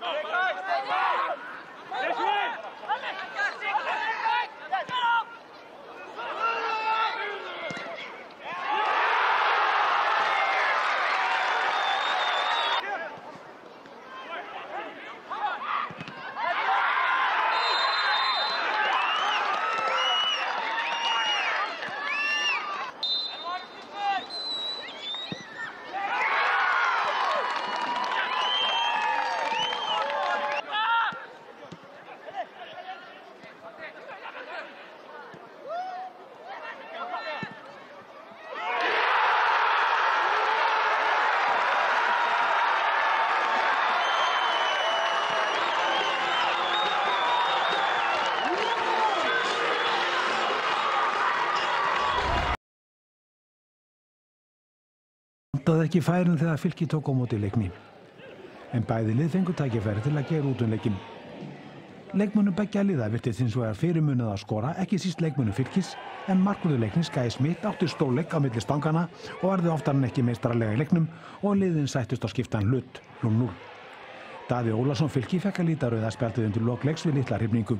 Go, go, go. Vantaði ekki færin þegar fylki tók á móti leikni. En bæði lið fengur tækifæri til að gera út um leikin. Leikmunum begja liða virtist hins vegar fyrirmunið að skora, ekki síst leikmunum fylkis, en markvöðu leiknis Skæði Smith átti stóleik á milli stangana og varði oftar en ekki meistarlega í leiknum og liðin sættust á skiptan hlut 0-0. Daði Ólason fylki fekk að líta rauða spjaldið undir lokleiks við litla hrifningu.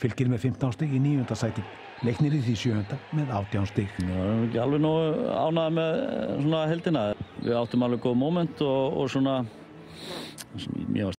Fylkir með 15 stygg í nýjönda sæti, leiknir í því sjönda með 18 stygg. Það er ekki alveg nógu ánægð með svona heldina. Við áttum alveg góð moment og, og svona, mér